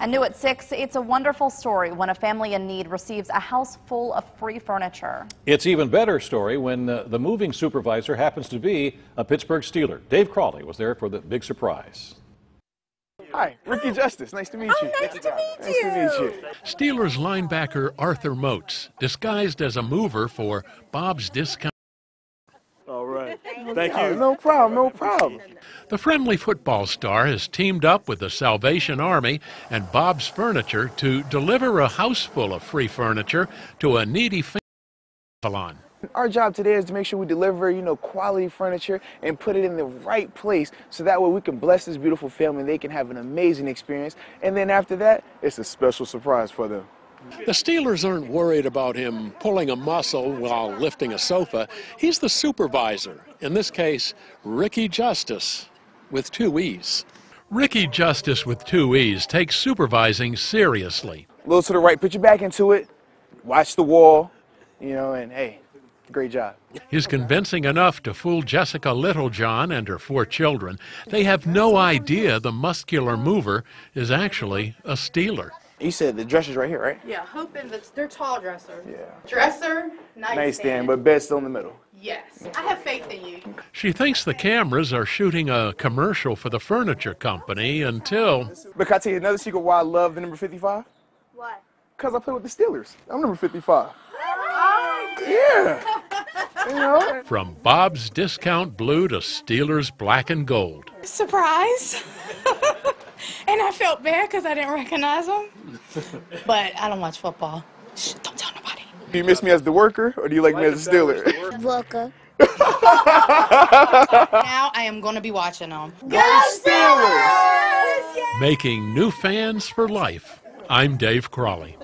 And new at 6, it's a wonderful story when a family in need receives a house full of free furniture. It's even better story when uh, the moving supervisor happens to be a Pittsburgh Steeler. Dave Crawley was there for the big surprise. Hi, Ricky Justice. Nice to meet you. nice to meet Nice to meet you. Steelers linebacker Arthur Moats, disguised as a mover for Bob's Discount. All right. Thank you. no problem, no problem. The friendly football star has teamed up with the Salvation Army and Bob's Furniture to deliver a house full of free furniture to a needy family in Avalon. Our job today is to make sure we deliver, you know, quality furniture and put it in the right place so that way we can bless this beautiful family and they can have an amazing experience. And then after that, it's a special surprise for them. The Steelers aren't worried about him pulling a muscle while lifting a sofa. He's the supervisor, in this case, Ricky Justice, with two E's. Ricky Justice with two E's takes supervising seriously. A little to the right, put your back into it, watch the wall, you know, and hey, great job. He's convincing enough to fool Jessica Littlejohn and her four children. They have no idea the muscular mover is actually a Steeler. You said the dresser's right here, right? Yeah, hoping that they're tall dressers. Yeah. Dresser, nightstand. Nightstand, but bed's still in the middle. Yes. I have faith in you. She thinks the cameras are shooting a commercial for the furniture company until But can I tell you another secret why I love the number 55? Why? Because I play with the Steelers. I'm number 55. Yeah. You know? from Bob's Discount Blue to Steelers Black and Gold. surprise. and I felt bad because I didn't recognize him. But I don't watch football. Shh, don't tell nobody. Do you miss me as the worker or do you like me as a Steeler? Worker. Now I am going to be watching them. Go Steelers! Making new fans for life. I'm Dave Crawley.